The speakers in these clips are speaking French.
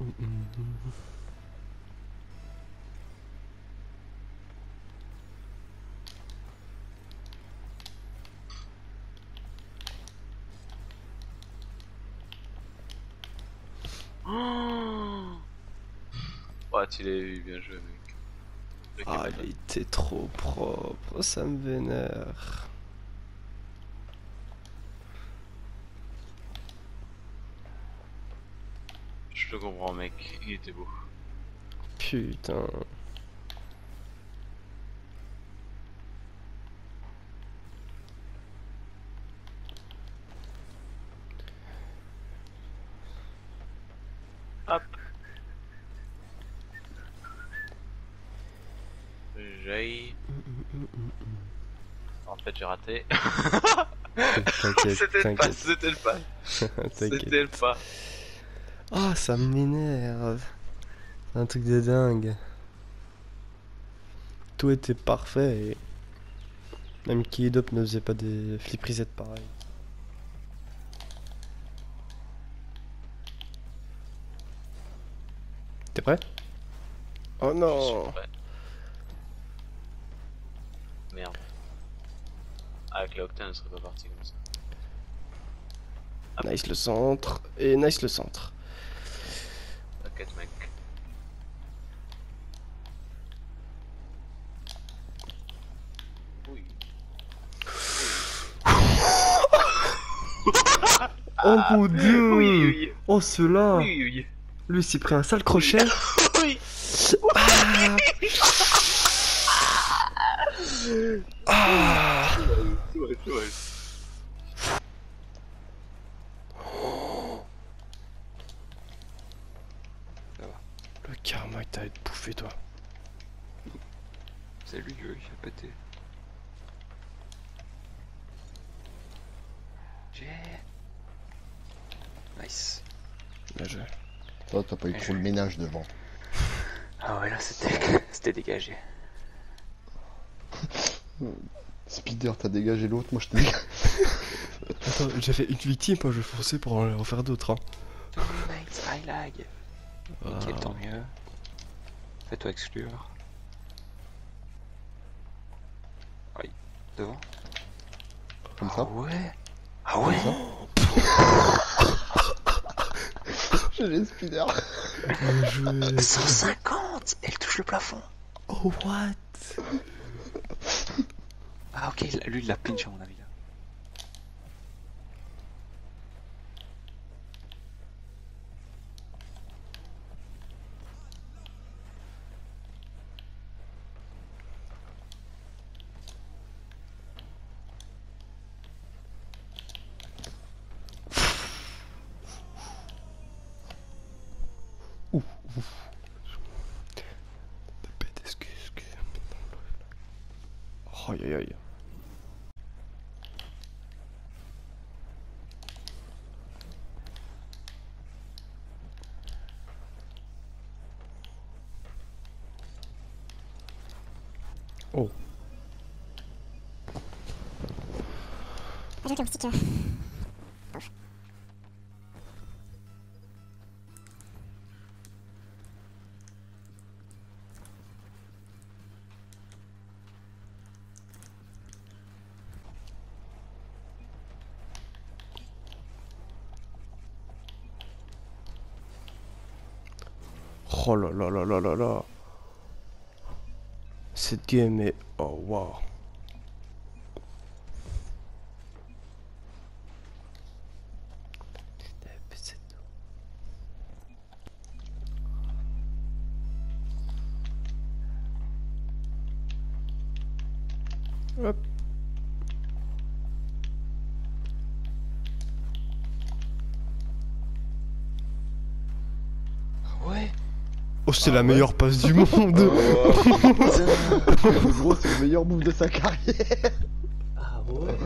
Oh, tu l'as eu, bien joué, mec. Ah, il était trop propre, ça me vénère. Je te comprends, mec. Il était beau. Putain. Hop. J'aille. En fait, j'ai raté. C'était le pas, c'était le pas. C'était le pas. Ah, ça m'énerve. C'est un truc de dingue. Tout était parfait et même Kidop ne faisait pas des flip resets pareil. T'es prêt? Oh Je suis non prêt. Merde. Avec la Octane, elle serait pas partie comme ça. Nice le centre et nice le centre. T'inquiète, mec. Oui. Oh mon dieu Oui, oui, Oh cela oui. Lui s'est pris un sale crochet Oui. Ah Ah va, tout va. Le karma il t'a été bouffé toi. C'est lui qui a pété. J'ai. Nice. Bien joué. Toi, t'as pas eu trop le ménage devant. Ah ouais, là c'était c'était dégagé. Speeder, t'as dégagé l'autre, moi je t'ai. Attends, j'ai fait une victime, moi je vais foncer pour en faire d'autres. Hein. Mates, high lag. Nickel, Ah. tant mieux. Fais-toi exclure. Aïe, devant. Comme Ah ça. ouais Ah ouais J'ai les. Bien joué. 150 Elle touche le plafond Oh what? Ah ok, lui il l'a pinch à mon avis はいやいやいやおう。Oh là là là là là là. Cette game est... Oh waouh. Hop. Oh, c'est la meilleure passe du monde. Gros, c'est le meilleur move de sa carrière. Ah ouais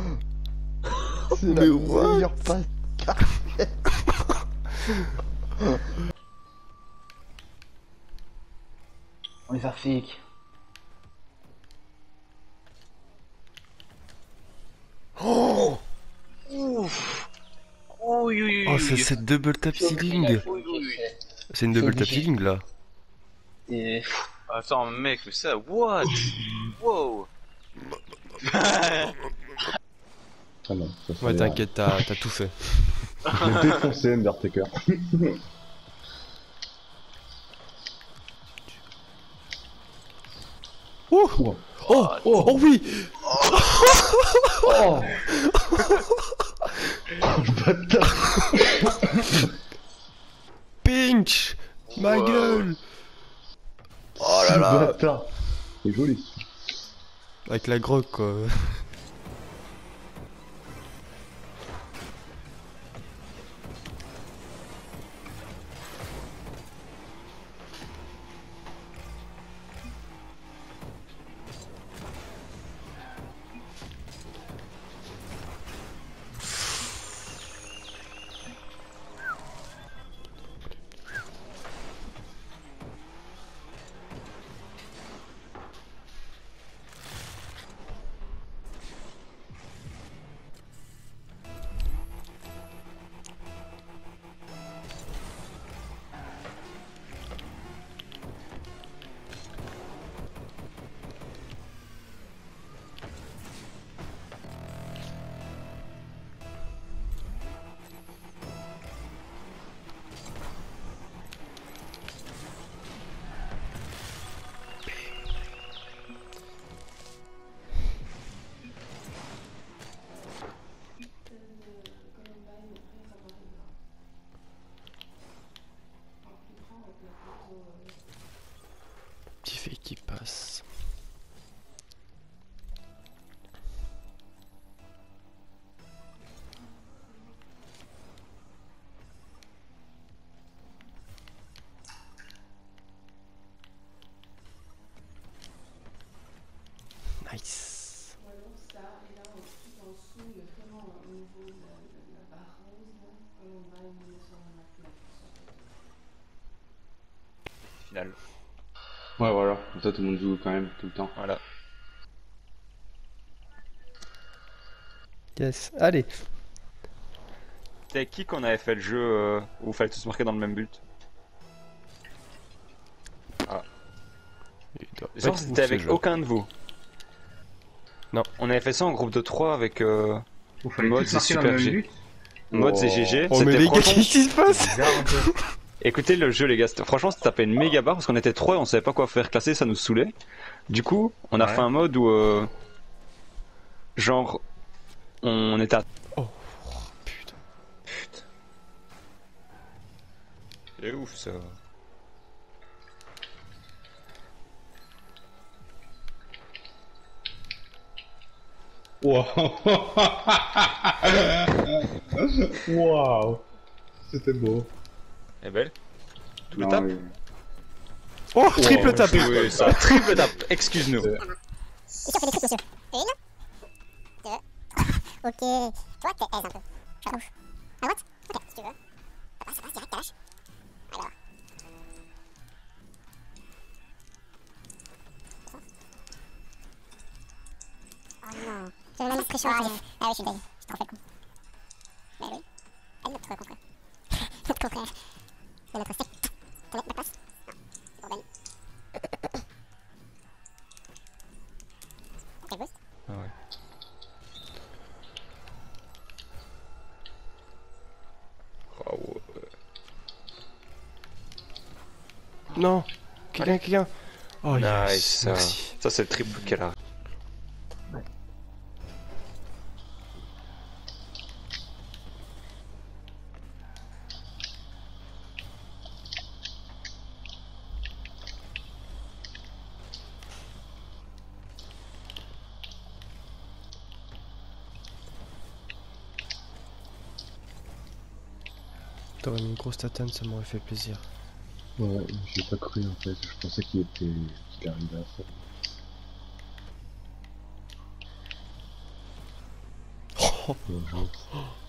C'est la what meilleure passe. On est faire flic. Oh, oui, oui, Oh, c'est cette double tap ceiling. C'est une double tap healing là. Et Attends, mec, mais ça, what? Wow Ah non, ça Ouais, t'inquiète, t'as t'as tout fait. Je vais défoncer Undertaker. Ouh Ouh. Oh Oh, oui Oh Le bâtard Pinch Ma Wow. gueule Oh là là C'est joli. Avec la grogue quoi. Comme ça, tout le monde joue quand même tout le temps. Voilà. Yes. Allez. C'était avec qui qu'on avait fait le jeu euh, où il fallait tous marquer dans le même but? Ouf, c'était avec aucun de vous. Non. On avait fait ça en groupe de 3 avec euh, marquer dans super G. Mods et. GG. Oh mais les gars, qu'est-ce qui se passe? Écoutez le jeu les gars, franchement c'était tapé une méga barre parce qu'on était trois et on savait pas quoi faire classer, ça nous saoulait. Du coup, on a Ouais. fait un mode où euh, genre on était à... Putain. C'est ouf ça. Waouh Waouh C'était beau. Elle est belle Tout le oui. Oh, triple tap Oui, ça, triple tap, excuse-nous. Une, deux. Ok. Toi, t'es aise un peu. À gauche. À droite Ok, si tu veux. Ça passe, ça passe, direct. Allez, voilà. Oh non. J'ai même pression. Ah, j'ai- ah oui, je suis dingue. Je t'en fais le coup. Mais oui. Elle, notre contraire. notre contraire. C'est notre place Ben. Ok, boost. Ah ouais. Oh, ouais. Non Quelqu'un, quelqu'un Oh Nice, yes, ça. merci. Ça c'est le triple qu'elle a. T'aurais mis une grosse tatane, ça m'aurait fait plaisir. Ouais, j'ai pas cru en fait. Je pensais qu'il était. qu'il arrivait à ça. Oh, genre,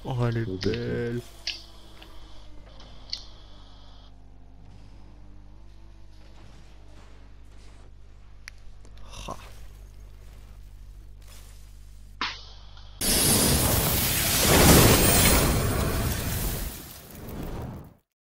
oh elle est Oh, belle